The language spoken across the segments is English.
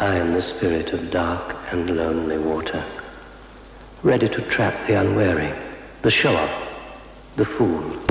I am the spirit of dark and lonely water, ready to trap the unwary, the show-off, the fool.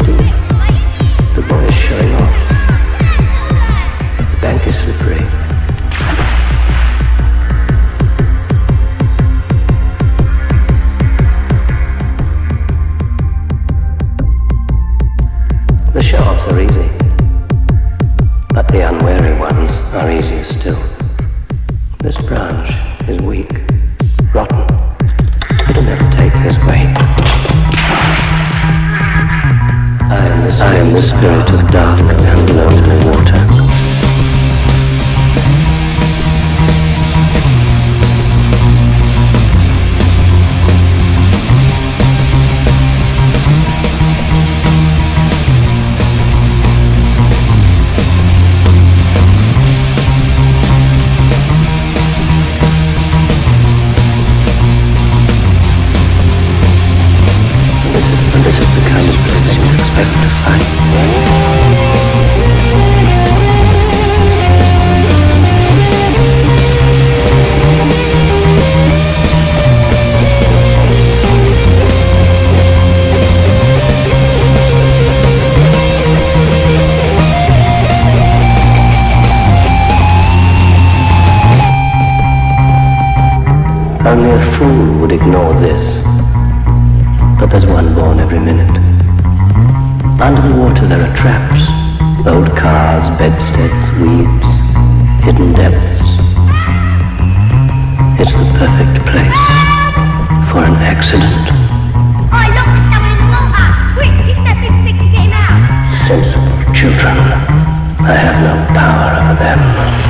The boy is showing off. The bank is slippery. The show-offs are easy. But the unwary ones are easier still. This branch is weak, rotten. It'll never take his weight. I am the, spirit of dark and lonely Only a fool would ignore this. But there's one born every minute. Under the water there are traps, old cars, bedsteads, weeds, hidden depths. It's the perfect place for an accident. Oh, look, in the water. Quick, use that big stick get out. Sensible children. I have no power over them.